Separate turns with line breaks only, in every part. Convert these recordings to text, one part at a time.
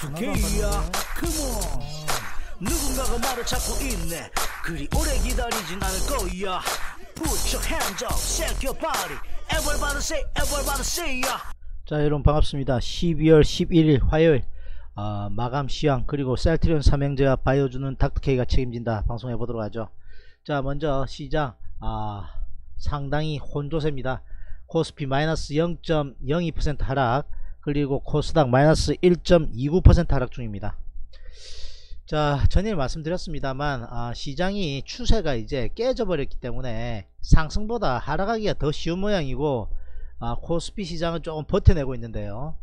난 닥터케이야 컴온 누군가가 나를 찾고 있네. 그리 오래 기다리진 않을 거야. Put your hands up, shake your body. Everybody say, everybody say ya
자 여러분 반갑습니다. 12월 11일 화요일 어, 마감 시황 그리고 셀트리온 삼형제와 바이오주는 닥터케이가 책임진다. 방송해 보도록 하죠. 자 먼저 시장 아, 상당히 혼조세입니다. 코스피 마이너스 0.02% 하락 그리고 코스닥 마이너스 1.29% 하락 중입니다. 자 전일 말씀드렸습니다만 아, 시장이 추세가 이제 깨져버렸기 때문에 상승보다 하락하기가 더 쉬운 모양이고 아, 코스피 시장은 조금 버텨내고 있는데요.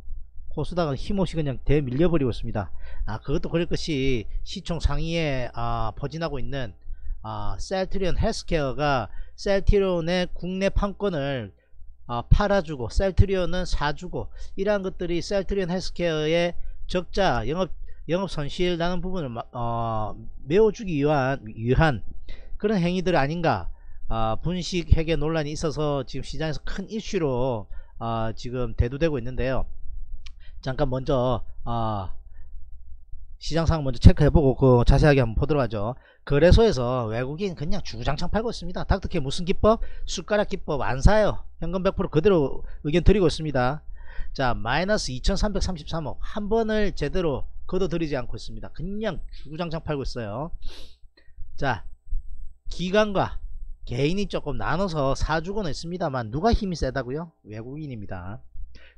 코스닥은 힘없이 그냥 대밀려버리고 있습니다. 아 그것도 그럴 것이 시총 상위에 아, 포진하고 있는 아, 셀트리온 헬스케어가 셀트리온의 국내 판권을 아, 팔아주고 셀트리온은 사주고 이러한 것들이 셀트리온 헬스케어의 적자 영업 영업 손실 나는 부분을 어, 메워주기 위한, 위한 그런 행위들 아닌가 어, 분식 회계 논란이 있어서 지금 시장에서 큰 이슈로 어, 지금 대두되고 있는데요. 잠깐 먼저 어, 시장 상황 먼저 체크해보고 그 자세하게 한번 보도록 하죠 거래소에서 외국인 그냥 주구장창 팔고 있습니다. 닥터케 무슨 기법? 숟가락 기법 안 사요. 현금 100% 그대로 의견 드리고 있습니다. 자 마이너스 2333억. 한 번을 제대로 걷어들이지 않고 있습니다. 그냥 주구장창 팔고 있어요. 자 기관과 개인이 조금 나눠서 사주고는 있습니다만 누가 힘이 세다고요? 외국인입니다.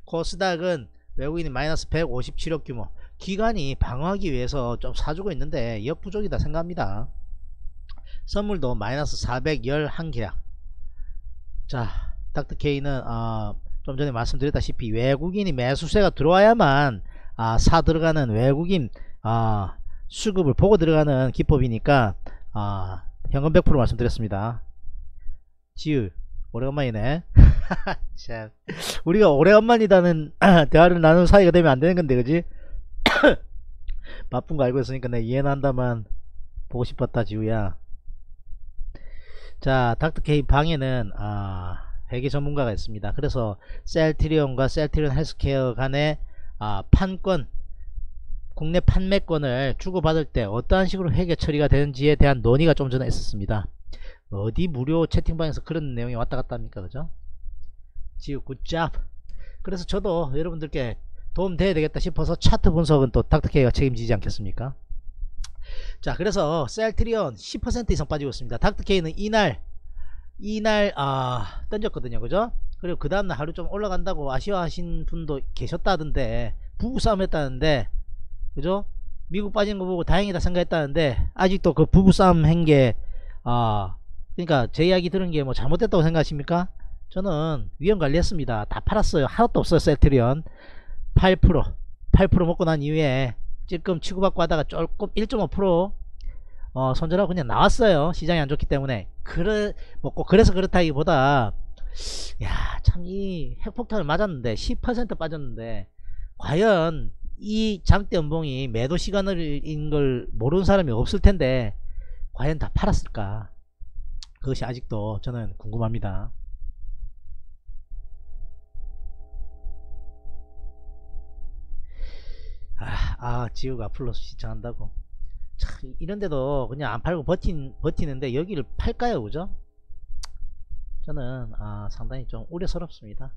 코스닥은 외국인이 마이너스 157억 규모. 기관이 방어하기 위해서 좀 사주고 있는데 역부족이다 생각합니다 선물도 마이너스 411계약 자 닥터케이는 어, 좀 전에 말씀드렸다시피 외국인이 매수세가 들어와야만 아, 사 들어가는 외국인 아, 수급을 보고 들어가는 기법이니까 아, 현금 100% 말씀드렸습니다. 지우 오래간만이네. 참 우리가 오래간만이다는 대화를 나누는 사이가 되면 안되는 건데 그지? 바쁜 거 알고 있으니까 내 이해는 한다만 보고 싶었다 지우야 자 닥터케이 방에는 아, 회계 전문가가 있습니다. 그래서 셀트리온과 셀트리온 헬스케어 간의 아, 판권 국내 판매권을 주고받을 때 어떠한 식으로 회계 처리가 되는지에 대한 논의가 좀 전에 있었습니다. 어디 무료 채팅방에서 그런 내용이 왔다 갔다 합니까 그죠? 지우 굿잡. 그래서 저도 여러분들께 도움 돼야 되겠다 싶어서 차트 분석은 또 닥터케이가 책임지지 않겠습니까 자 그래서 셀트리온 10% 이상 빠지고 있습니다. 닥터케이는 이날 이날 아 던졌거든요. 그죠? 그리고 그 다음날 하루 좀 올라간다고 아쉬워하신 분도 계셨다던데 부부싸움 했다는데 그죠? 미국 빠진 거 보고 다행이다 생각했다는데 아직도 그 부부싸움 한게 아 그러니까 제 이야기 들은 게 뭐 잘못됐다고 생각하십니까? 저는 위험 관리했습니다. 다 팔았어요. 하나도 없어요 셀트리온. 8% 8% 먹고 난 이후에 찔끔 치고받고 하다가 조금 1.5% 어, 손절하고 그냥 나왔어요. 시장이 안 좋기 때문에. 그래 먹고 그래서 그렇다기보다 야 참 이 핵폭탄을 맞았는데 10% 빠졌는데 과연 이 장대 연봉이 매도 시간인 걸 모르는 사람이 없을 텐데 과연 다 팔았을까? 그것이 아직도 저는 궁금합니다 아, 아 지우가 플러스 시청한다고? 참 이런데도 그냥 안 팔고 버틴, 버티는데 여기를 팔까요 그죠? 저는 아, 상당히 좀 우려스럽습니다.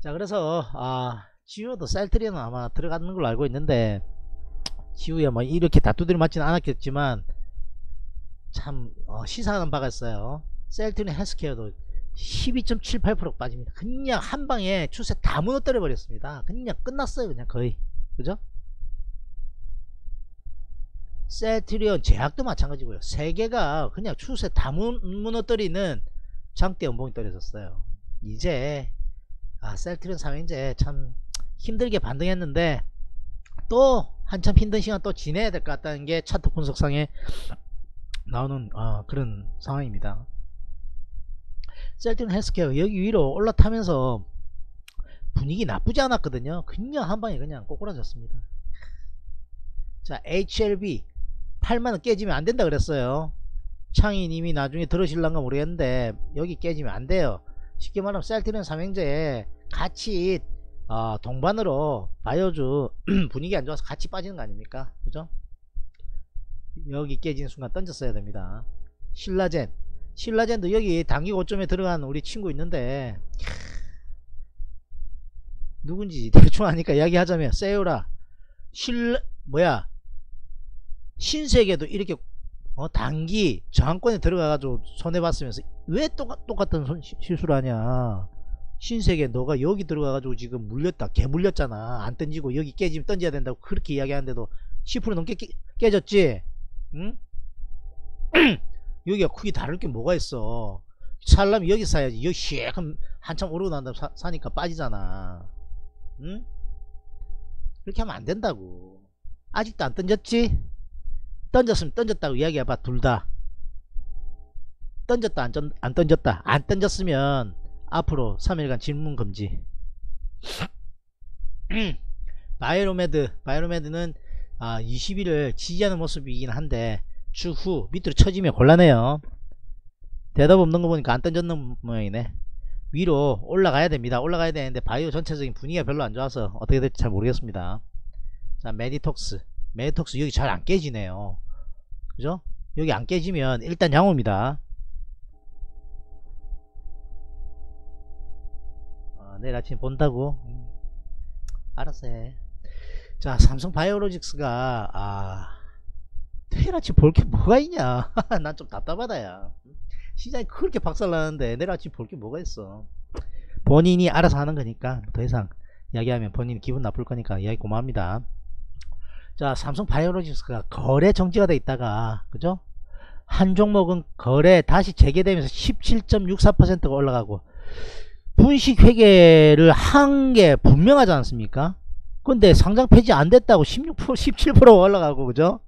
자 그래서 아, 지우도 셀트리는 아마 들어가는 걸로 알고 있는데 지우야 뭐 이렇게 다투들이 맞지는 않았겠지만 참 어, 시사하는 바가 있어요. 셀트리 헬스케어도 12.78% 빠집니다. 그냥 한 방에 추세 다 무너뜨려 버렸습니다. 그냥 끝났어요 그냥 거의 그죠? 셀트리온 제약도 마찬가지고요. 세 개가 그냥 추세 다 무너뜨리는 장대 연봉이 떨어졌어요. 이제 아 셀트리온 삼행제 참 힘들게 반등했는데 또 한참 힘든 시간 또 지내야 될 것 같다는 게 차트 분석상에 나오는 어, 그런 상황입니다. 셀트리온 헬스케어 여기 위로 올라타면서 분위기 나쁘지 않았거든요. 그냥 한 방에 그냥 꼬꾸라졌습니다. 자 HLB 8만원 깨지면 안 된다 그랬어요. 창희님이 나중에 들으실란가 모르겠는데 여기 깨지면 안 돼요. 쉽게 말하면 셀트리온 삼행제에 같이 어, 동반으로 바이오주 분위기 안 좋아서 같이 빠지는 거 아닙니까? 그죠? 여기 깨지는 순간 던졌어야 됩니다. 신라젠. 신라젠도 여기 단기 고점에 들어간 우리 친구 있는데 누군지 대충 하니까 이야기하자면 세우라 실 뭐야 신세계도 이렇게 어, 단기 저항권에 들어가가지고 손해봤으면서 왜 똑같, 똑같은 손, 실수를 하냐. 신세계 너가 여기 들어가가지고 지금 물렸다 개 물렸잖아. 안 던지고 여기 깨지면 던져야 된다고 그렇게 이야기하는데도 10% 넘게 깨, 깨졌지? 응? 여기가 크기 다를 게 뭐가 있어? 살려면 여기 사야지. 여기 씩 한참 오르고 난 다음 사, 사니까 빠지잖아 응? 그렇게 하면 안 된다고. 아직도 안 던졌지? 던졌으면 던졌다고 이야기해봐 둘 다. 던졌다 안, 전, 안 던졌다. 안 던졌으면 앞으로 3일간 질문 금지. 바이로메드 바이로메드는 아, 20일을 지지하는 모습이긴 한데 추후 밑으로 쳐지면 곤란해요. 대답 없는 거 보니까 안 던졌는 모양이네 위로 올라가야 됩니다. 올라가야 되는데 바이오 전체적인 분위기가 별로 안 좋아서 어떻게 될지 잘 모르겠습니다. 자 메디톡스. 메디톡스 여기 잘 안 깨지네요. 그죠? 여기 안 깨지면 일단 양호입니다. 어, 내일 아침 본다고? 음, 알았어 해자 삼성 바이오로직스가 아 내일 아침 볼 게 뭐가 있냐? 난 좀 답답하다 야 시장이 그렇게 박살나는데 내일 아침 볼 게 뭐가 있어? 본인이 알아서 하는 거니까 더 이상 이야기하면 본인이 기분 나쁠 거니까 이야기 고맙습니다. 자 삼성 바이오로직스가 거래 정지가 돼 있다가 그죠? 한 종목은 거래 다시 재개되면서 17.64%가 올라가고 분식 회계를 한 게 분명하지 않습니까? 근데 상장 폐지 안 됐다고 16% 17% 올라가고 그죠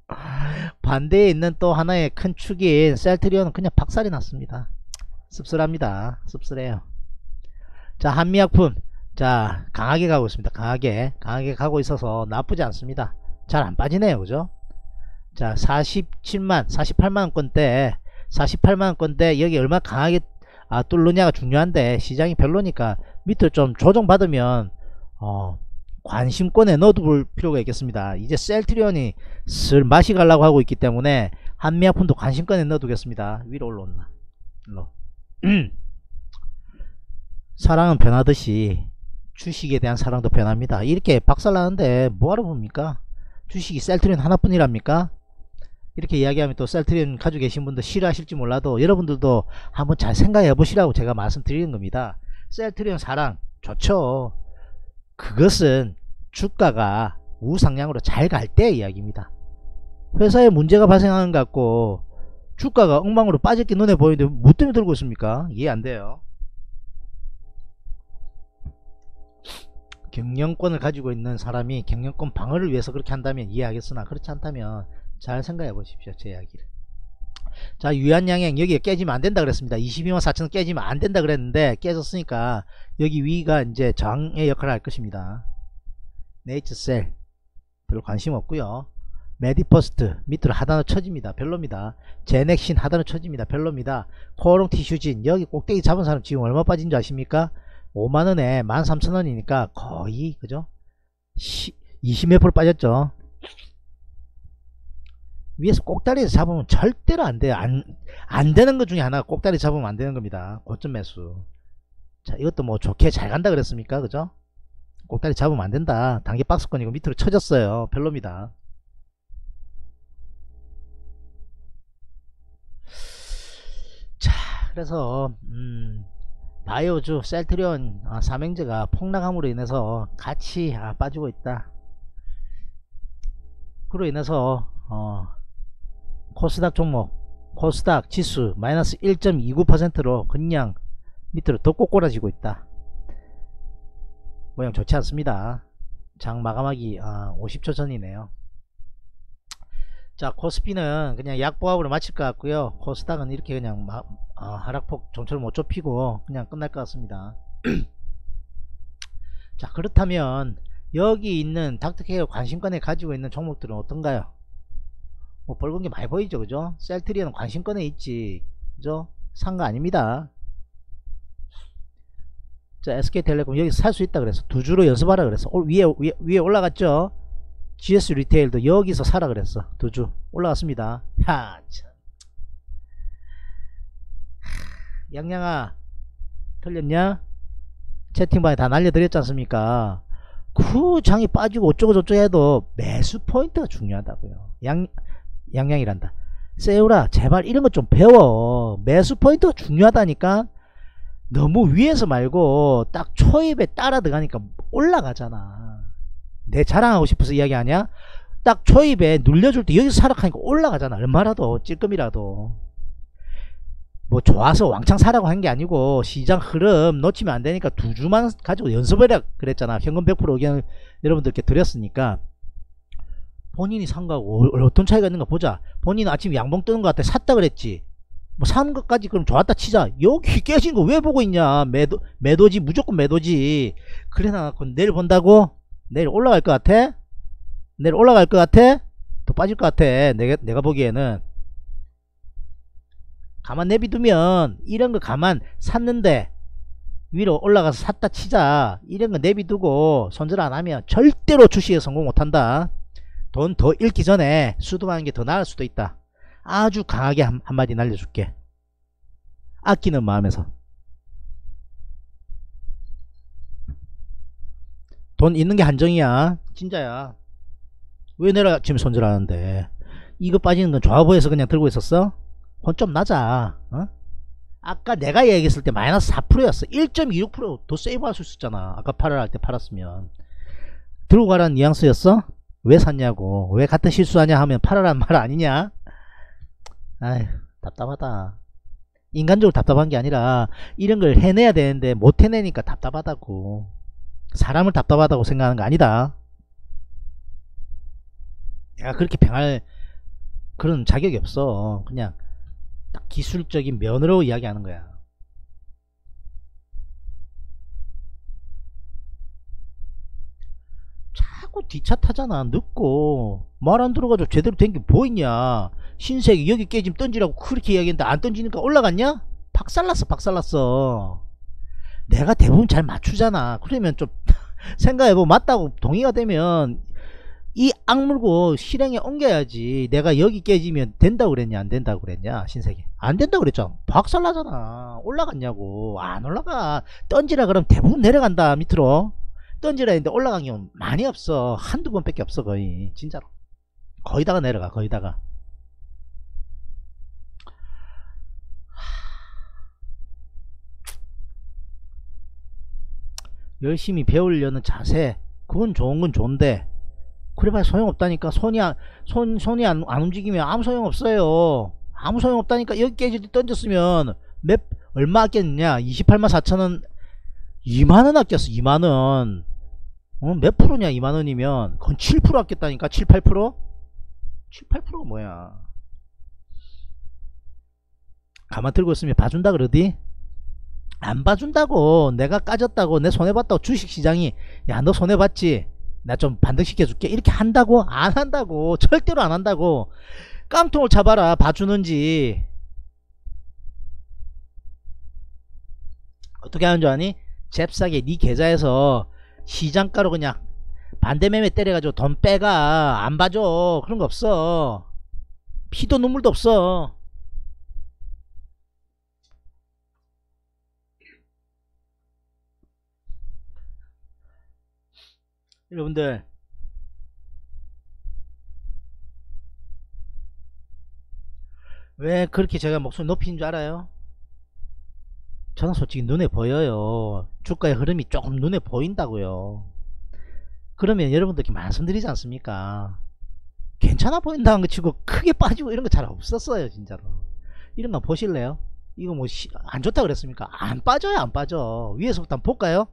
반대에 있는 또 하나의 큰 축인 셀트리온은 그냥 박살이 났습니다. 씁쓸합니다. 씁쓸해요. 자 한미약품. 자 강하게 가고 있습니다. 강하게. 강하게 가고 있어서 나쁘지 않습니다. 잘 안 빠지네요. 그죠? 자 47만 48만원권대 48만원권대. 여기 얼마 강하게 아, 뚫느냐가 중요한데 시장이 별로니까 밑으로 좀 조정받으면 어 관심권에 넣어둘 필요가 있겠습니다. 이제 셀트리온이 슬 맛이 가려고 하고 있기 때문에 한미약품도 관심권에 넣어두겠습니다. 위로 올라온나 사랑은 변하듯이 주식에 대한 사랑도 변합니다. 이렇게 박살나는데 뭐하러 봅니까? 주식이 셀트리온 하나뿐이랍니까? 이렇게 이야기하면 또 셀트리온 가지고 계신 분들 싫어하실지 몰라도 여러분들도 한번 잘 생각해 보시라고 제가 말씀드리는 겁니다. 셀트리온 사랑 좋죠. 그것은 주가가 우상향으로 잘 갈 때 이야기입니다. 회사에 문제가 발생하는 것 같고 주가가 엉망으로 빠질 게 눈에 보이는데 뭐 때문에 들고 있습니까? 이해 안 돼요. 경영권을 가지고 있는 사람이 경영권 방어를 위해서 그렇게 한다면 이해하겠으나 그렇지 않다면 잘 생각해 보십시오. 제 이야기를. 자 유한양행 여기 깨지면 안 된다 그랬습니다. 22만 4천 깨지면 안 된다 그랬는데 깨졌으니까 여기 위가 이제 저항의 역할을 할 것입니다. 네이처셀 별로 관심 없고요. 메디퍼스트 밑으로 하단으로 쳐집니다. 별로입니다. 제넥신 하단으로 쳐집니다. 별로입니다. 코오롱 티슈진 여기 꼭대기 잡은 사람 지금 얼마 빠진 줄 아십니까? 5만원에 13,000원이니까 거의 그죠? 20몇 프로 빠졌죠 위에서 꼭다리에서 잡으면 절대로 안 돼요. 안, 안 되는 것 중에 하나가 꼭다리 잡으면 안 되는 겁니다. 고점 매수. 자, 이것도 뭐 좋게 잘 간다 그랬습니까? 그죠? 꼭다리 잡으면 안 된다. 단계 박스권이고 밑으로 쳐졌어요. 별로입니다. 자, 그래서, 음, 바이오주, 셀트리온, 아, 삼행제가 폭락함으로 인해서 같이 아, 빠지고 있다. 그로 인해서, 어, 코스닥 종목 코스닥 지수 마이너스 1.29%로 그냥 밑으로 더 꼬꼬라지고 있다. 모양 좋지 않습니다. 장 마감하기 아, 50초 전이네요. 자 코스피는 그냥 약보합으로 마칠 것 같고요. 코스닥은 이렇게 그냥 마, 아, 하락폭 종처를 못 좁히고 그냥 끝날 것 같습니다. 자 그렇다면 여기 있는 닥터케어 관심권에 가지고 있는 종목들은 어떤가요 뭐 붉은 게 많이 보이죠 그죠? 셀트리온 관심권에 있지 그죠? 산거 아닙니다. 자 SK텔레콤 여기서 살수 있다 그래서 두 주로 연습하라 올- 위에, 위에 위에 올라갔죠? GS 리테일도 여기서 사라 그랬어 두 주. 올라갔습니다. 야 참. 하, 양양아 틀렸냐? 채팅방에 다 날려드렸지 않습니까? 그 장이 빠지고 어쩌고 저쩌고 해도 매수 포인트가 중요하다고요. 양 양양이란다. 세우라 제발 이런 것 좀 배워. 매수 포인트가 중요하다니까. 너무 위에서 말고 딱 초입에 따라 들어가니까 올라가잖아. 내 자랑하고 싶어서 이야기 하냐 딱 초입에 눌려줄 때 여기서 사라 하니까 올라가잖아. 얼마라도 찔끔이라도. 뭐 좋아서 왕창 사라고 한 게 아니고 시장 흐름 놓치면 안 되니까 두 주만 가지고 연습해라 그랬잖아. 현금 100% 의견 여러분들께 드렸으니까 본인이 산 거하고 어- 어떤 차이가 있는가 보자. 본인은 아침 양봉 뜨는 것 같아. 샀다 그랬지. 뭐 사는 것까지 그럼 좋았다 치자. 여기 깨진 거 왜 보고 있냐? 매도 매도지. 무조건 매도지. 그래 나갖고 내일 본다고? 내일 올라갈 것 같아? 내일 올라갈 것 같아? 더 빠질 것 같아. 내가 내가 보기에는. 가만 내비두면 이런 거 가만 샀는데 위로 올라가서 샀다 치자. 이런 거 내비두고 손절 안 하면 절대로 주식에 성공 못한다 돈더 잃기 전에 수도하는 게 더 나을 수도 있다. 아주 강하게 한, 한마디 날려줄게. 아끼는 마음에서. 돈 있는 게 한정이야. 진짜야. 왜 내가 지금 손절하는데? 이거 빠지는 건 좋아 보여서 그냥 들고 있었어? 혼좀 나자 어? 아까 내가 얘기했을 때 마이너스 4%였어. 1.26%더 세이브할 수 있었잖아. 아까 팔을 할 때 팔았으면. 들고 가라는 뉘앙스였어? 왜 샀냐고. 왜 같은 실수하냐 하면 팔아란 말 아니냐. 아휴 답답하다. 인간적으로 답답한 게 아니라 이런 걸 해내야 되는데 못 해내니까 답답하다고. 사람을 답답하다고 생각하는 거 아니다. 내가 그렇게 평할 그런 자격이 없어. 그냥 딱 기술적인 면으로 이야기하는 거야 자꾸 뒷차 타잖아 늦고. 말 안 들어가지고 제대로 된 게 보이냐? 신세계 여기 깨지면 던지라고 그렇게 이야기했는데 안 던지니까 올라갔냐? 박살났어 박살났어. 내가 대부분 잘 맞추잖아. 그러면 좀 생각해보 맞다고 동의가 되면 이 악물고 실행에 옮겨야지 내가 여기 깨지면 된다고 그랬냐 안 된다고 그랬냐 신세계. 안 된다고 그랬잖아 박살나잖아. 올라갔냐고. 안 올라가. 던지라 그러면 대부분 내려간다 밑으로 던지라 했는데 올라간 경우 많이 없어. 한두 번밖에 없어 거의. 진짜로. 거의 다가 내려가 거의 다가. 열심히 배우려는 자세. 그건 좋은 건 좋은데. 그래봐야 소용없다니까. 손이 안, 손, 손이 안, 안 움직이면 아무 소용없어요. 아무 소용없다니까. 여기 깨질 때 던졌으면 몇 얼마 아꼈냐? 28만 4천원. 2만원 아꼈어 2만원 어, 몇 프로냐 2만원이면? 그건 7% 아꼈다니까 7, 8%? 7, 8%가 뭐야? 가만 들고 있으면 봐준다 그러디? 안 봐준다고. 내가 까졌다고. 내 손해봤다고. 주식시장이. 야 너 손해봤지? 나 좀 반등시켜줄게. 이렇게 한다고? 안 한다고. 절대로 안 한다고. 깡통을 잡아라. 봐주는지. 어떻게 하는 줄 아니? 잽싸게 네 계좌에서 시장가로 그냥 반대매매 때려가지고 돈 빼가. 안 봐줘. 그런 거 없어. 피도 눈물도 없어. 여러분들. 왜 그렇게 제가 목소리 높이는 줄 알아요? 저는 솔직히 눈에 보여요. 주가의 흐름이 조금 눈에 보인다고요. 그러면 여러분들께 말씀드리지 않습니까? 괜찮아 보인다는 거 치고 크게 빠지고 이런 거 잘 없었어요 진짜로. 이런 거 보실래요? 이거 뭐 안 좋다 그랬습니까? 안 빠져요 안 빠져. 위에서부터 한번 볼까요?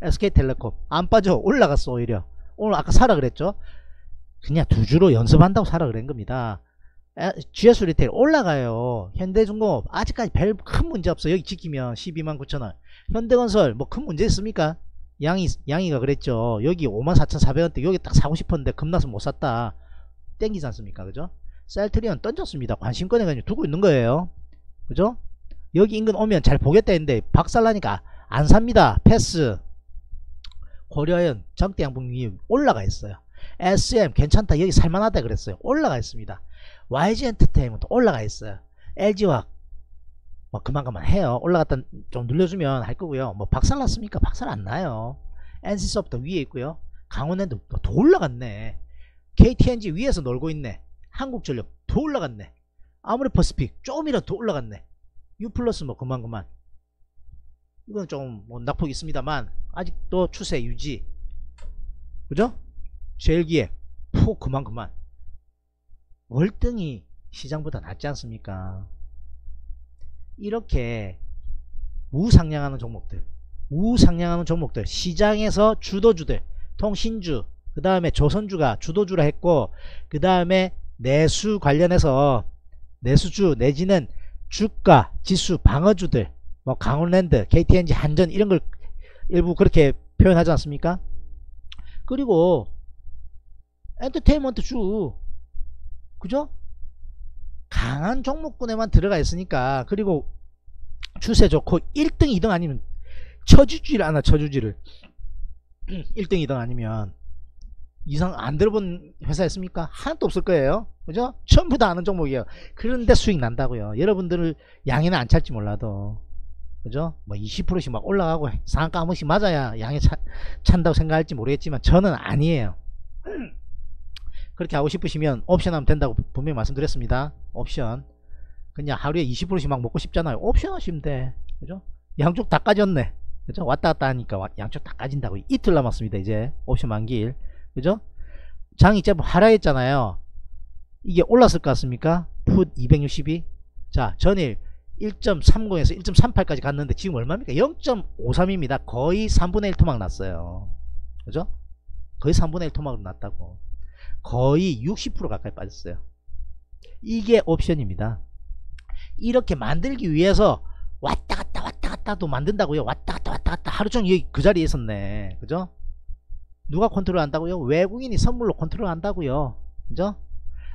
SK텔레콤 안 빠져 올라갔어 오히려. 오늘 아까 사라 그랬죠? 그냥 두 주로 연습한다고 사라 그런 겁니다. GS 리테일 올라가요. 현대중공업 아직까지 별 큰 문제 없어. 여기 지키면 12만 9천원. 현대건설 뭐 큰 문제 있습니까? 양이 양이가 그랬죠. 여기 54,400원대 여기 딱 사고 싶었는데 겁나서 못 샀다. 땡기지 않습니까? 그죠? 셀트리온 던졌습니다. 관심권에 그냥 두고 있는 거예요. 그죠? 여기 인근 오면 잘 보겠다 했는데 박살나니까 안 삽니다. 패스. 고려아연 정대양분이 올라가 있어요. SM 괜찮다 여기 살만하다 그랬어요. 올라가 있습니다. YG 엔터테인먼트 올라가 있어요. LG와 뭐 그만 그만 해요. 올라갔다 좀 눌려주면 할 거고요. 뭐 박살 났습니까? 박살 안 나요. NC소프트 위에 있고요. 강원랜드 더 올라갔네. KT&G 위에서 놀고 있네. 한국전력 더 올라갔네. 아모레퍼시픽 조금이라도 더 올라갔네. U 플러스 뭐 그만 그만. 이건 좀 뭐 낙폭 있습니다만 아직도 추세 유지. 그죠? 제일기획 푹 그만 그만. 월등히 시장보다 낫지 않습니까? 이렇게 우상향하는 종목들 우상향하는 종목들 시장에서 주도주들 통신주 그 다음에 조선주가 주도주라 했고 그 다음에 내수 관련해서 내수주 내지는 주가 지수 방어주들 뭐 강원랜드 KTNG 한전 이런 걸 일부 그렇게 표현하지 않습니까 그리고 엔터테인먼트 주 그죠 강한 종목군에만 들어가 있으니까 그리고 추세 좋고 1등 2등 아니면 쳐주지를 않아 쳐주지를 1등 2등 아니면 이상 안 들어본 회사 있습니까? 하나도 없을 거예요. 그죠? 전부 다 아는 종목이에요. 그런데 수익 난다고요. 여러분들 양에는 안 찰지 몰라도. 그죠? 뭐 20%씩 막 올라가고 상한가 한 번씩 맞아야 양에 차, 찬다고 생각할지 모르겠지만 저는 아니에요. 그렇게 하고 싶으시면 옵션 하면 된다고 분명히 말씀드렸습니다. 옵션. 그냥 하루에 20%씩 막 먹고 싶잖아요. 옵션 하시면 돼. 그죠? 양쪽 다 까졌네. 그죠? 왔다 갔다 하니까 양쪽 다 까진다고. 이틀 남았습니다. 이제 옵션 만기일. 그죠? 장이 제법 하락했잖아요. 이게 올랐을 것 같습니까? 풋 262. 자, 전일 1.30에서 1.38까지 갔는데 지금 얼마입니까? 0.53입니다. 거의 3분의 1 토막 났어요. 그죠? 거의 3분의 1 토막으로 났다고. 거의 60% 가까이 빠졌어요. 이게 옵션입니다. 이렇게 만들기 위해서 왔다 갔다 왔다 갔다도 만든다고요. 왔다 갔다 왔다 갔다 하루 종일 그 자리에 있었네. 그죠? 누가 컨트롤 한다고요? 외국인이 선물로 컨트롤 한다고요. 그죠?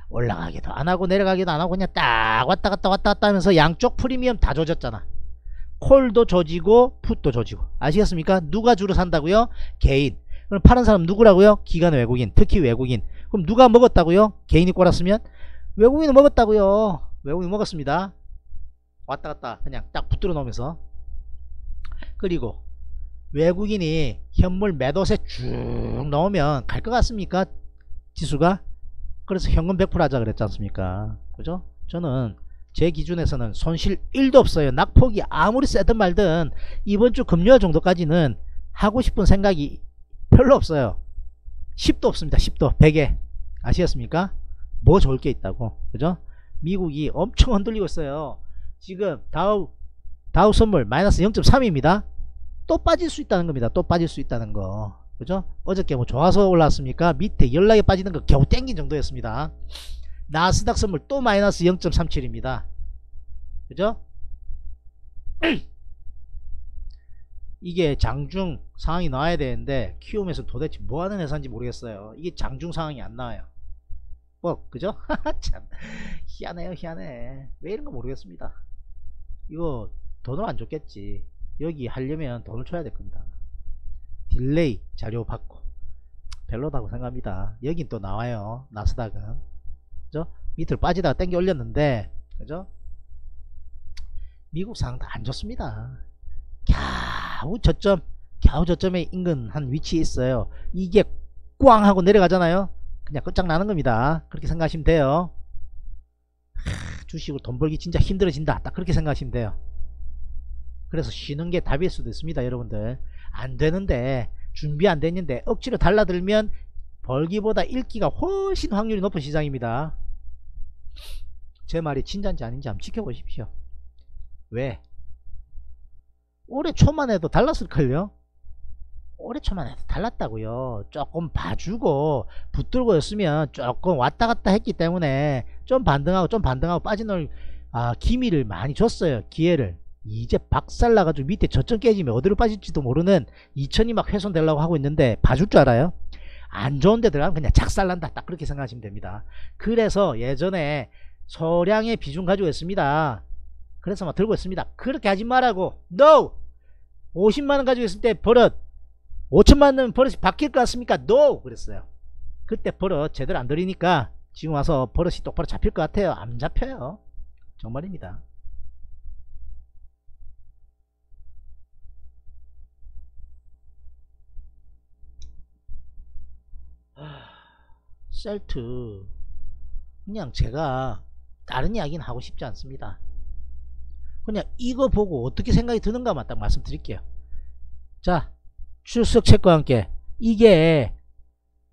올라가기도 안하고 내려가기도 안하고 그냥 딱 왔다 갔다 왔다 갔다 하면서 양쪽 프리미엄 다 조졌잖아. 콜도 조지고 풋도 조지고 아시겠습니까? 누가 주로 산다고요? 개인. 그럼 파는 사람 누구라고요? 기관 외국인 특히 외국인. 그럼 누가 먹었다고요? 개인이 꼴았으면 외국인은 먹었다고요. 외국인 먹었습니다. 왔다 갔다 그냥 딱 붙들어 놓으면서 그리고 외국인이 현물 매도세 쭉 넣으면 갈 것 같습니까? 지수가? 그래서 현금 100% 하자 그랬지 않습니까? 그죠? 저는 제 기준에서는 손실 1도 없어요. 낙폭이 아무리 세든 말든 이번 주 금요일 정도까지는 하고 싶은 생각이 별로 없어요. 10도 없습니다. 10도 100에 아시겠습니까? 뭐 좋을 게 있다고 그죠? 미국이 엄청 흔들리고 있어요. 지금 다우 다우 선물 마이너스 0.3입니다. 또 빠질 수 있다는 겁니다. 또 빠질 수 있다는 거. 그죠? 어저께 뭐 좋아서 올라왔습니까? 밑에 연락에 빠지는 거 겨우 땡긴 정도였습니다. 나스닥 선물 또 마이너스 0.37입니다. 그죠? 이게 장중 상황이 나와야 되는데 키움에서 도대체 뭐하는 회사인지 모르겠어요. 이게 장중 상황이 안 나와요. 뭐 그죠? 참 희한해요 희한해. 왜 이런 거 모르겠습니다. 이거 돈을 안 줬겠지. 여기 하려면 돈을 줘야 될 겁니다. delay 자료 받고 별로다고 생각합니다. 여긴 또 나와요. 나스닥은. 그죠? 밑으로 빠지다가 땡겨 올렸는데 그죠? 미국 상황도 안 좋습니다. 겨우 저점 겨우 저점에 인근 한 위치에 있어요. 이게 꽝 하고 내려가잖아요. 그냥 끝장나는 겁니다. 그렇게 생각하시면 돼요. 하, 주식으로 돈 벌기 진짜 힘들어진다. 딱 그렇게 생각하시면 돼요. 그래서 쉬는 게 답일 수도 있습니다 여러분들 안 되는데 준비 안 됐는데 억지로 달라들면 벌기보다 잃기가 훨씬 확률이 높은 시장입니다 제 말이 진짠지 아닌지 한번 지켜보십시오 왜 올해 초만 해도 달랐을걸요? 올해 초만 해도 달랐다고요. 조금 봐주고 붙들고 였으면 조금 왔다 갔다 했기 때문에 좀 반등하고 좀 반등하고 빠지는 아, 기미를 많이 줬어요 기회를. 이제 박살나가지고 밑에 저점 깨지면 어디로 빠질지도 모르는 2000이 막 훼손되려고 하고 있는데 봐줄 줄 알아요? 안 좋은 데 들어가면 그냥 작살난다 딱 그렇게 생각하시면 됩니다. 그래서 예전에 소량의 비중 가지고 있습니다. 그래서 막 들고 있습니다. 그렇게 하지 말라고. NO! 50만원 가지고 있을 때 버릇 5천만원 버릇이 바뀔 것 같습니까? NO! 그랬어요. 그때 버릇 제대로 안 들이니까 지금 와서 버릇이 똑바로 잡힐 것 같아요. 안 잡혀요. 정말입니다. 셀트 그냥 제가 다른 이야기는 하고 싶지 않습니다. 그냥 이거 보고 어떻게 생각이 드는가만 딱 말씀드릴게요. 자 출석 체크와 함께 이게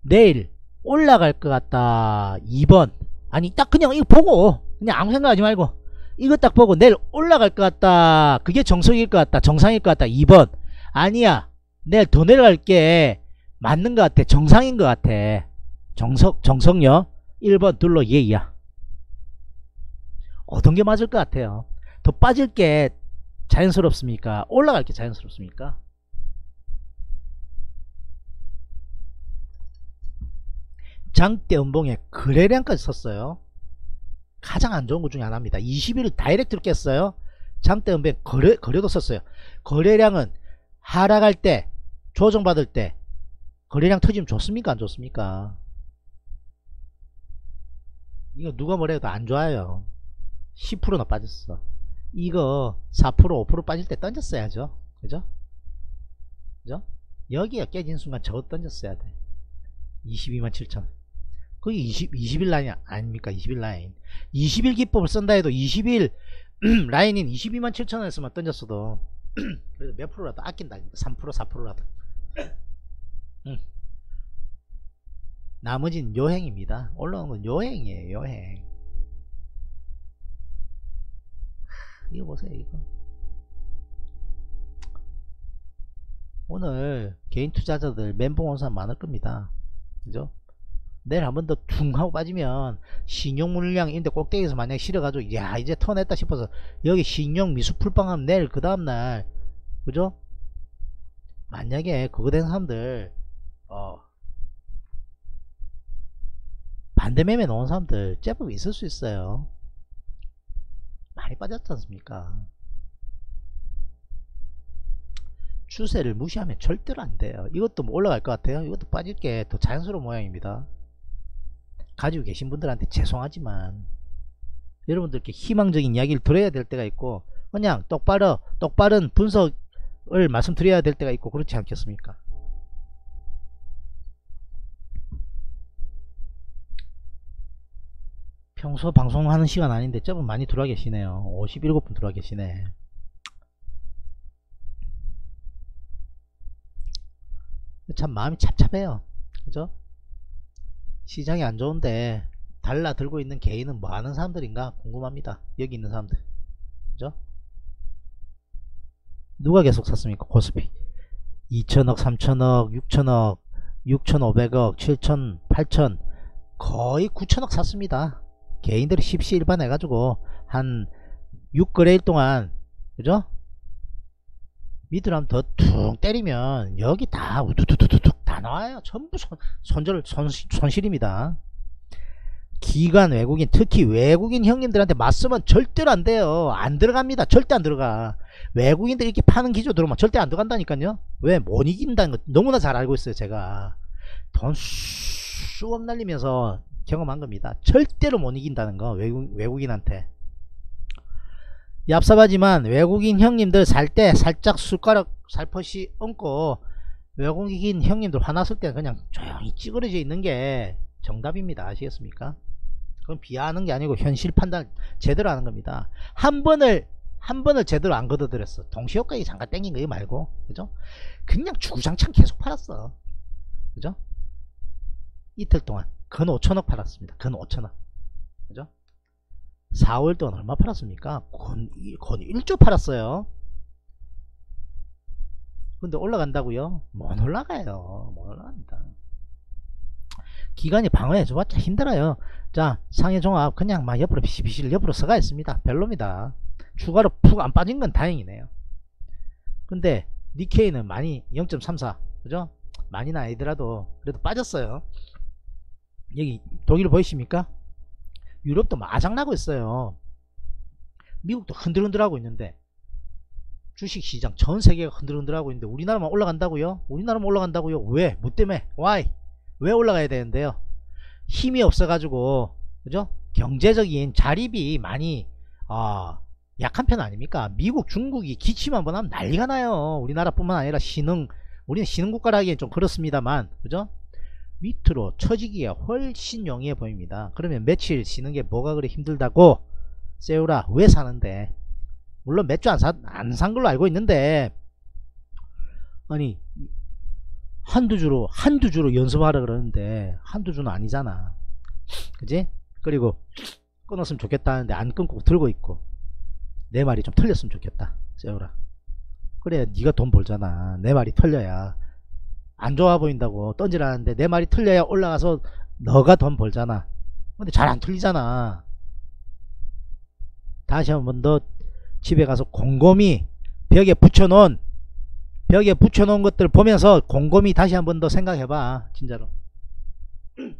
내일 올라갈 것 같다. 2번. 아니 딱 그냥 이거 보고 그냥 아무 생각하지 말고 이거 딱 보고 내일 올라갈 것 같다. 그게 정석일 것 같다. 정상일 것 같다. 2번. 아니야. 내일 더 내려갈 게 맞는 것 같아. 정상인 것 같아. 정석 정석요. 1번 둘러 예이야. 어떤 게 맞을 것 같아요 더 빠질 게 자연스럽습니까 올라갈 게 자연스럽습니까 장대 연봉에 거래량까지 썼어요. 가장 안 좋은 것 중에 하나입니다. 20일 다이렉트로 깼어요. 장대 연봉 거래, 거래도 썼어요. 거래량은 하락할 때, 조정받을 때, 거래량 터지면 좋습니까? 안 좋습니까? 이거 누가 뭐래도 안 좋아요. 10%나 빠졌어. 이거 4% 5% 빠질 때 던졌어야죠. 그죠? 그죠? 여기가 깨진 순간 저거 던졌어야 돼. 22만 7천. 그게 20, 20일 라인 아닙니까? 20일 라인. 20일 기법을 쓴다 해도 20일 라인인 22만 7천원에서만 던졌어도 그래도 몇 프로라도 아낀다. 3% 4%라도. 응. 나머지는 요행입니다. 올라오는 건 요행이에요. 요행. 이거 보세요. 이거. 오늘 개인 투자자들 멘붕 온 사람 많을 겁니다. 그죠? 내일 한 번 더 퉁 하고 빠지면 신용 물량 인데 꼭대기에서 만약에 실어가지고 야 이제 터냈다 싶어서 여기 신용 미수 풀빵하면 내일 그 다음날 그죠? 만약에 그거 된 사람들 어 반대 매매 놓은 사람들 제법 있을 수 있어요 많이 빠졌지 않습니까? 추세를 무시하면 절대로 안 돼요. 이것도 뭐 올라갈 것 같아요? 이것도 빠질 게. 더 자연스러운 모양입니다. 가지고 계신 분들한테 죄송하지만 여러분들께 희망적인 이야기를 들어야 될 때가 있고 그냥 똑바로 똑바른 분석을 말씀드려야 될 때가 있고 그렇지 않겠습니까 평소 방송하는 시간 아닌데 저분 많이 들어와 계시네요. 57분 들어와 계시네. 참 마음이 찹찹해요. 그죠? 시장이 안 좋은데 달라 들고 있는 개인은 뭐 하는 사람들인가 궁금합니다. 여기 있는 사람들. 그죠? 누가 계속 샀습니까? 코스피. 2천억 3천억 6천억 6,500억 7천 8천. 거의 9천억 샀습니다 개인들이 십시일반 해가지고 한 6거래일 동안 그죠? 밑으로 한번 더 툭 때리면 여기 다 우두두두둑 다 나와요. 전부 손, 손절 손실, 손실입니다. 기관 외국인 특히 외국인 형님들한테 맞으면 절대로 안 돼요. 안 들어갑니다. 절대 안 들어가. 외국인들 이렇게 파는 기조 들어오면 절대 안 들어간다니까요. 왜? 못 이긴다는 거 너무나 잘 알고 있어요 제가. 돈 수억 날리면서 경험한 겁니다. 절대로 못 이긴다는 거 외국, 외국인한테. 얍삽하지만 외국인 형님들 살 때 살짝 숟가락 살포시 얹고 외국인 형님들 화났을 때 그냥 조용히 찌그러져 있는 게 정답입니다. 아시겠습니까? 그건 비하하는 게 아니고 현실 판단 제대로 하는 겁니다. 한 번을 한 번을 제대로 안 걷어들였어. 동시효과에 잠깐 땡긴 거 말고. 그죠? 그냥 주구장창 계속 팔았어. 그죠? 이틀 동안 근 5천억 팔았습니다 근 5천억 그죠 4월 동안 얼마 팔았습니까? 건, 건 1조 팔았어요. 근데 올라간다고요? 못 올라가요. 못 올라갑니다. 기관이 방어해줘봤자 힘들어요. 자 상해 종합 그냥 막 옆으로 비실비실 옆으로 서가 있습니다. 별로입니다. 추가로 푹 안 빠진 건 다행이네요. 근데 니케이는 많이 0.34 그죠? 많이는 아니더라도 그래도 빠졌어요. 여기 독일 보이십니까? 유럽도 마장나고 있어요. 미국도 흔들흔들하고 있는데 주식시장 전 세계가 흔들흔들하고 있는데 우리나라만 올라간다고요? 우리나라만 올라간다고요? 왜? 뭐 때문에? Why? 왜 올라가야 되는데요? 힘이 없어가지고 그죠? 경제적인 자립이 많이 어, 약한 편 아닙니까? 미국, 중국이 기침 한번 하면 난리가 나요. 우리나라뿐만 아니라 신흥 우리는 신흥 국가라 하기엔 좀 그렇습니다만 그죠? 밑으로 처지기가 훨씬 용이해 보입니다. 그러면 며칠 쉬는 게 뭐가 그리 힘들다고? 세우라 왜 사는데? 물론 몇주안안산 걸로 알고 있는데 아니 한두 주로 한두 주로 연습하라 그러는데 한두 주는 아니잖아. 그지? 그리고 끊었으면 좋겠다 하는데 안 끊고 들고 있고 내 말이 좀 틀렸으면 좋겠다. 세우라. 그래 네가 돈 벌잖아. 내 말이 틀려야 안 좋아 보인다고 던지라는데 내 말이 틀려야 올라가서 너가 돈 벌잖아. 근데 잘 안 틀리잖아. 다시 한 번 더 집에 가서 곰곰이 벽에 붙여놓은 벽에 붙여놓은 것들 보면서 곰곰이 다시 한 번 더 생각해봐. 진짜로.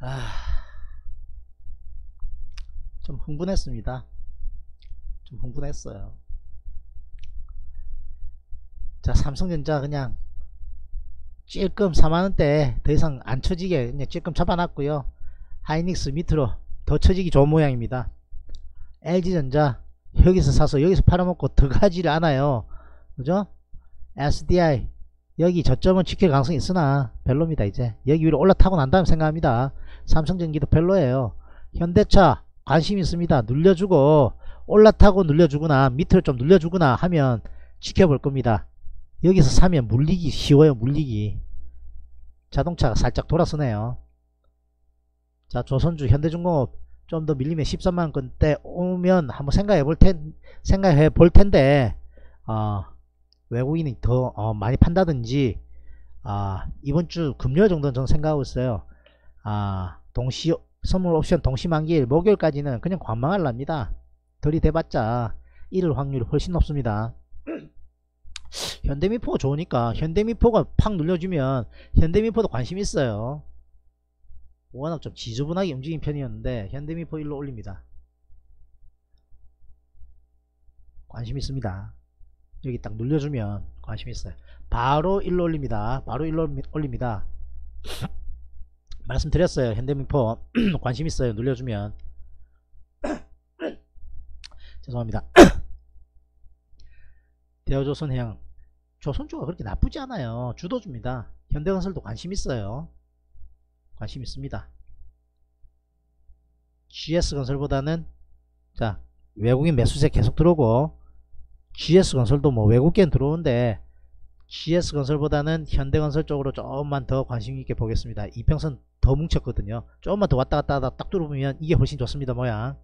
아, 좀 흥분했습니다. 좀 흥분했어요. 자, 삼성전자 그냥 찔끔 4만원대 더 이상 안 쳐지게 그냥 찔끔 잡아놨고요. 하이닉스 밑으로 더 쳐지기 좋은 모양입니다. LG전자 여기서 사서 여기서 팔아먹고 더 가지를 않아요. 그죠? SDI 여기 저점은 지킬 가능성이 있으나 별로입니다 이제 여기 위로 올라타고 난 다음 생각합니다 삼성전기도 별로예요 현대차 관심 있습니다 눌려주고 올라타고 눌려주거나 밑을 좀 눌려주거나 하면 지켜볼 겁니다 여기서 사면 물리기 쉬워요 물리기 자동차가 살짝 돌아서네요 자 조선주 현대중공업 좀 더 밀리면 13만원대 오면 한번 생각해 볼 텐, 생각해 볼 텐데 어, 외국인이 더 어, 많이 판다든지 아, 이번 주 금요일 정도는 저는 생각하고 있어요. 아, 동시 선물 옵션 동시 만기일 목요일까지는 그냥 관망할랍니다. 들이대봤자 이를 확률이 훨씬 높습니다. 현대미포가 좋으니까 현대미포가 팍 눌려주면 현대미포도 관심 있어요. 워낙 좀 지저분하게 움직인 편이었는데 현대미포 일로 올립니다. 관심 있습니다. 여기 딱 눌려주면 관심 있어요. 바로 일로 올립니다. 바로 일로 올립니다. 말씀드렸어요. 현대미포 관심 있어요. 눌려주면 죄송합니다. 대어조선해양 조선주가 그렇게 나쁘지 않아요. 주도줍니다. 현대건설도 관심 있어요. 관심 있습니다. GS건설보다는 자 외국인 매수세 계속 들어오고 GS건설도 뭐 외국계는 들어오는데 GS건설보다는 현대건설 쪽으로 조금만 더 관심있게 보겠습니다. 이평선 더 뭉쳤거든요. 조금만 더 왔다갔다 하다 딱 들어보면 이게 훨씬 좋습니다. 모양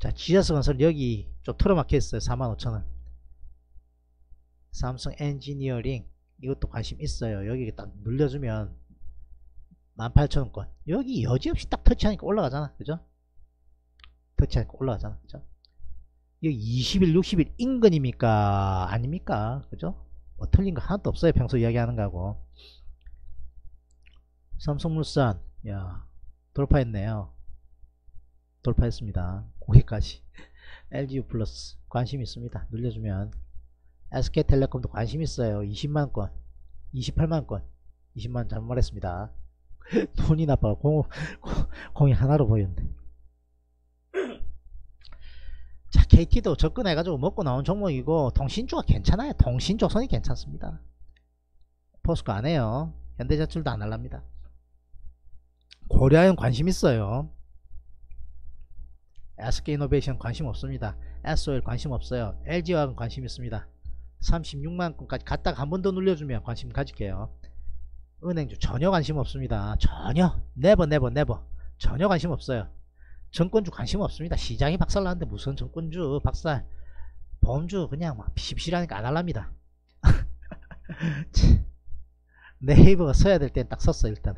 자 GS건설 여기 좀 틀어막혀 있어요. 45,000원 삼성 엔지니어링 이것도 관심 있어요. 여기 딱 눌려주면 18,000원권. 여기 여지없이 딱 터치하니까 올라가잖아. 그죠? 터치하니까 올라가잖아. 그죠? 여기 20일 60일 인근입니까? 아닙니까? 그죠? 뭐 틀린 거 하나도 없어요. 평소 이야기하는 거하고. 삼성물산. 야 돌파했네요. 돌파했습니다. 거기까지. LGU 플러스. 관심 있습니다. 눌려주면 SK텔레콤도 관심 있어요. 20만 건 28만 건 20만 잘못 말했습니다. 돈이 나빠 공, 공이 하나로 보이는데 자 KT도 접근해가지고 먹고 나온 종목이고 통신주가 괜찮아요. 통신조선이 괜찮습니다. 포스코 안 해요. 현대자출도 안 할랍니다. 고려아연 관심 있어요. SK이노베이션 관심 없습니다. SOL 관심 없어요. LG화학은 관심 있습니다 36만건까지 갔다가 한 번 더 눌려주면 관심 가질게요 은행주 전혀 관심 없습니다 전혀 never never never 전혀 관심 없어요 증권주 관심 없습니다. 시장이 박살나는데 무슨 증권주 박살 보험주 그냥 막 비실비실하니까 안 할랍니다. 네이버가 서야 될 땐 딱 섰어 일단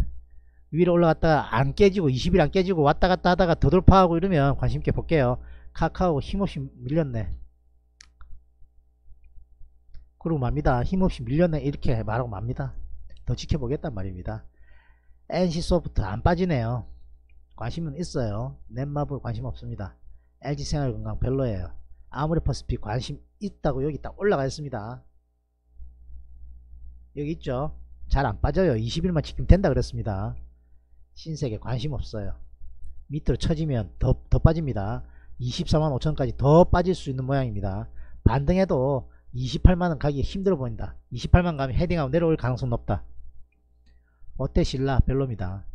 위로 올라갔다가 안 깨지고 20일 안 깨지고 왔다 갔다 하다가 더 돌파하고 이러면 관심있게 볼게요. 카카오 힘없이 밀렸네. 그러고 맙니다. 힘없이 밀렸네 이렇게 말하고 맙니다. 더 지켜보겠단 말입니다. NC소프트 안 빠지네요. 관심은 있어요. 넷마블 관심 없습니다. LG생활건강 별로예요. 아모레퍼스픽 관심 있다고 여기 딱 올라가 있습니다. 여기 있죠. 잘 안 빠져요. 20일만 지키면 된다 그랬습니다. 신세계 관심 없어요. 밑으로 쳐지면 더, 더 빠집니다. 24만 5천까지 더 빠질 수 있는 모양입니다. 반등해도 28만원 가기 힘들어 보인다. 28만 가면 헤딩하고 내려올 가능성 높다. 어때 신라 별로입니다.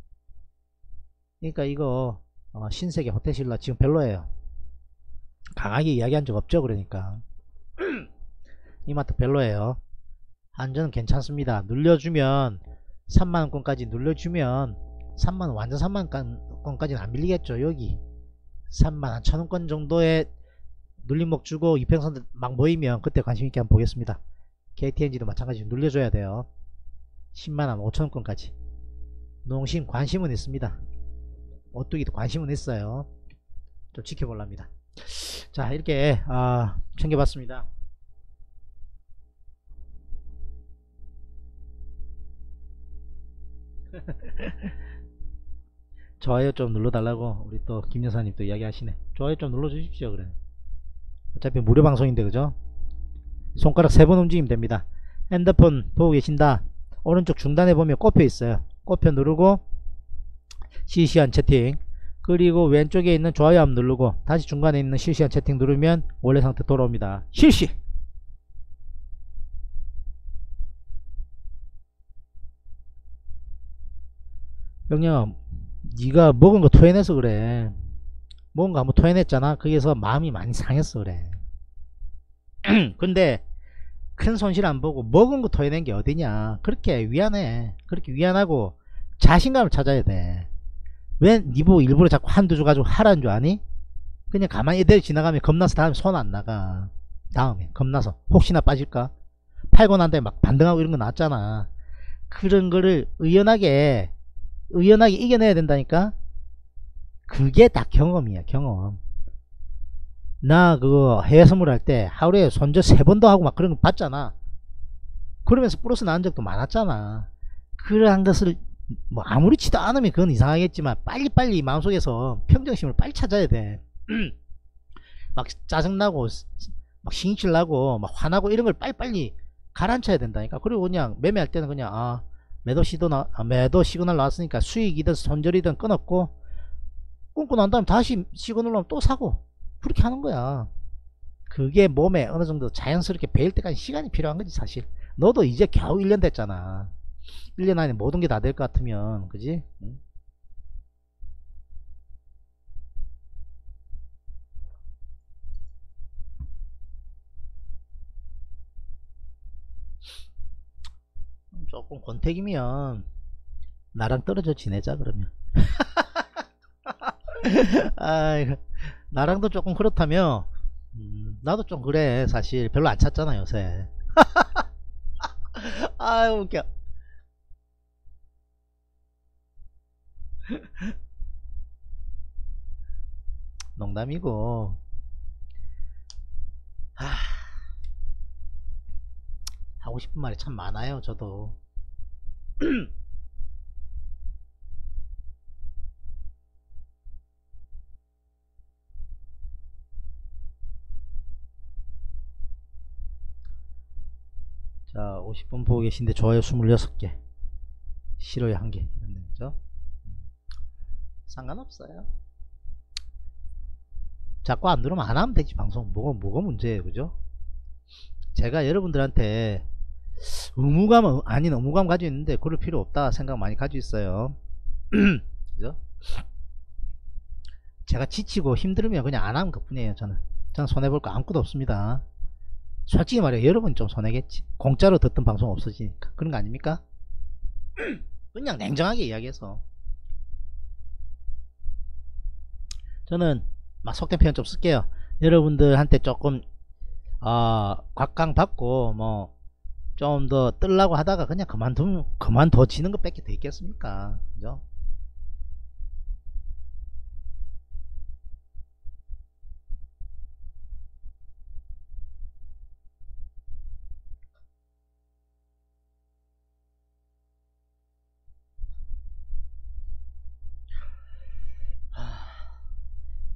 그러니까 이거 어, 신세계 호텔신라 지금 별로예요. 강하게 이야기한 적 없죠 그러니까 이마트 별로예요. 안전은 괜찮습니다. 눌려주면 3만원권까지 눌려주면 3만원 완전 3만원권까지는 안 밀리겠죠 여기 3만 1천원권 정도의 눌림목 주고 이평선 막 모이면 그때 관심있게 한번 보겠습니다. KTNG도 마찬가지로 눌려줘야 돼요. 10만원 5천원권까지 농심 관심은 있습니다. 오뚜기도 관심은 있어요. 좀 지켜볼랍니다. 자 이렇게 아, 챙겨봤습니다. 좋아요 좀 눌러달라고 우리 또 김여사님 또 이야기하시네. 좋아요 좀 눌러주십시오 그래. 어차피 무료 방송인데 그죠? 손가락 세 번 움직이면 됩니다. 핸드폰 보고 계신다. 오른쪽 중단에 보면 꼽혀 있어요. 꼽혀 누르고 실시간 채팅 그리고 왼쪽에 있는 좋아요 함 누르고 다시 중간에 있는 실시간 채팅 누르면 원래 상태 돌아옵니다. 실시! 영영아 네가 먹은 거 토해내서 그래. 거 한번 토해냈잖아. 거기에서 마음이 많이 상했어 그래. 근데 큰 손실 안 보고 먹은 거 토해낸 게 어디냐. 그렇게 위안해. 그렇게 위안하고 자신감을 찾아야 돼. 왜 니보 일부러 자꾸 한두 주 가지고 하라는 줄 아니? 그냥 가만히 이대로 지나가면 겁나서 다음에 손 안 나가. 다음에 겁나서 혹시나 빠질까? 팔고 난 다음에 막 반등하고 이런 거 나왔잖아. 그런 거를 의연하게 의연하게 이겨내야 된다니까? 그게 다 경험이야 경험. 나 그거 해외 선물할 때 하루에 손절 세 번도 하고 막 그런 거 봤잖아. 그러면서 플러스 나온 적도 많았잖아. 그러한 것을 뭐 아무렇지도 않으면 그건 이상하겠지만 빨리빨리 마음속에서 평정심을 빨리 찾아야 돼. 막 짜증나고 막 신실 나고 막 화나고 이런 걸 빨리빨리 가라앉혀야 된다니까. 그리고 그냥 매매할 때는 그냥 아 매도 시도 나 아, 매도 시그널 나왔으니까 수익이든 손절이든 끊었고 끊고 난 다음에 다시 나오면 또 사고 그렇게 하는 거야. 그게 몸에 어느 정도 자연스럽게 배일 때까지 시간이 필요한 거지 사실. 너도 이제 겨우 1년 됐잖아. 1년 안에 모든 게 다 될 것 같으면 그지? 응? 조금 권태기면 나랑 떨어져 지내자 그러면 아이고 나랑도 조금 그렇다며? 음, 나도 좀 그래. 사실 별로 안 찾잖아 요새. 아유 웃겨. 농담이고. 하... 하고 싶은 말이 참 많아요 저도 자 50분 보고 계신데 좋아요 26개. 싫어요 1개. 이런 거죠. 상관없어요. 자꾸 안 들으면 안 하면 되지 방송. 뭐가 뭐가 문제예요 그죠? 제가 여러분들한테 의무감 아닌 의무감 가지고 있는데 그럴 필요 없다 생각 많이 가지고 있어요. 그죠? 제가 지치고 힘들면 그냥 안 하는 것 뿐이에요 저는. 저는 손해볼 거 아무것도 없습니다 솔직히 말해 여러분 좀 손해겠지. 공짜로 듣던 방송 없어지니까. 그런 거 아닙니까? 그냥 냉정하게 이야기해서. 저는 막 속된 표현 좀 쓸게요. 여러분들한테 조금 어, 곽강 받고 뭐 좀 더 뜰라고 하다가 그냥 그만두면 그만둬지는 것 밖에 더 있겠습니까? 그죠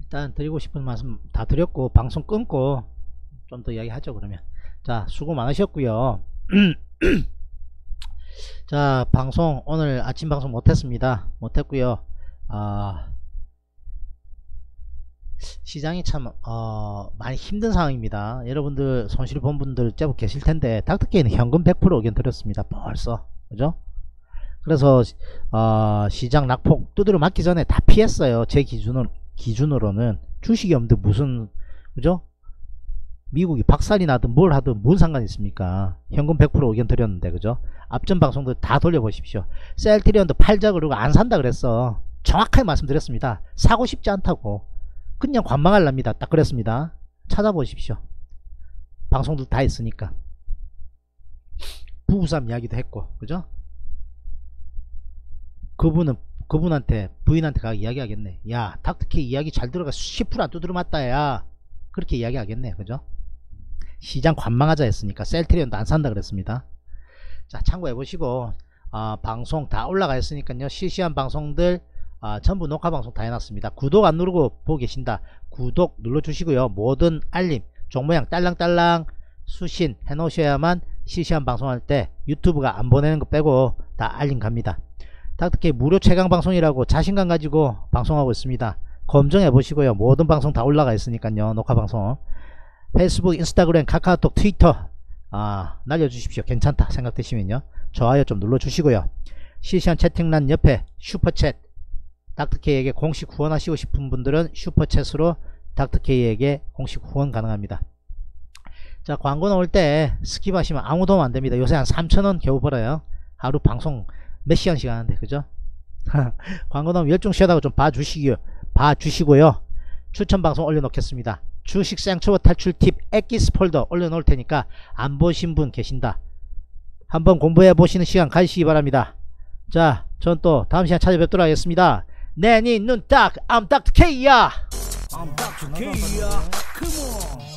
일단 드리고 싶은 말씀 다 드렸고 방송 끊고 좀 더 이야기하죠 그러면. 자 수고 많으셨고요. 자 방송 오늘 아침 방송 못했습니다. 못했고요. 아 시장이 참 어, 많이 힘든 상황입니다. 여러분들 손실 본 분들 제법 계실 텐데 닥터케이는 현금 100% 의견 드렸습니다. 벌써. 그죠? 그래서 어, 시장 낙폭 두드려 맞기 전에 다 피했어요. 제 기준으로, 기준으로는 주식이 없는데 무슨 그죠? 미국이 박살이 나든 뭘 하든 뭔 상관이 있습니까? 현금 100% 의견 드렸는데 그죠? 앞전 방송도 다 돌려보십시오. 셀트리온도 팔자 그러고 안 산다 그랬어. 정확하게 말씀드렸습니다. 사고 싶지 않다고. 그냥 관망할랍니다. 딱 그랬습니다. 찾아보십시오. 방송도 다 있으니까. 부부싸움 이야기도 했고 그죠? 그분은 그분한테 부인한테 가 이야기하겠네. 야 닥터케이 이야기 잘 들어가. 10%안 두드려 맞다 야. 그렇게 이야기하겠네. 그죠? 시장 관망하자 했으니까 셀트리온도 안 산다 그랬습니다. 자 참고해 보시고 아, 방송 다 올라가 있으니까요. 실시간 방송들 아, 전부 녹화 방송 다 해놨습니다. 구독 안 누르고 보고 계신다. 구독 눌러 주시고요. 모든 알림 종모양 딸랑딸랑 수신 해 놓으셔야만 실시간 방송할 때 유튜브가 안 보내는 거 빼고 다 알림 갑니다 닥터케이 무료 최강 방송이라고 자신감 가지고 방송하고 있습니다. 검증해 보시고요. 모든 방송 다 올라가 있으니까요. 녹화 방송. 페이스북 인스타그램 카카오톡 트위터. 아 날려주십시오. 괜찮다 생각되시면요. 좋아요 좀 눌러주시고요. 실시간 채팅란 옆에 슈퍼챗. 닥터케이에게 공식 후원하시고 싶은 분들은 슈퍼챗으로 닥터케이에게 공식 후원 가능합니다. 자 광고 나올 때 skip하시면 아무 도움 안됩니다. 요새 한 3천원 겨우 벌어요. 하루 방송 몇 시간씩 하는데 그죠? 광고 나오면 열중 쉬어다가 좀 봐주시고요. 봐주시고요. 추천 방송 올려놓겠습니다. 주식 생초보 탈출 팁 엑기스 폴더 올려놓을 테니까 안 보신 분 계신다. 한번 공부해 보시는 시간 가지시기 바랍니다. 자 전 또 다음 시간 찾아뵙도록 하겠습니다. 내니 눈딱 암딱.
K야. Come on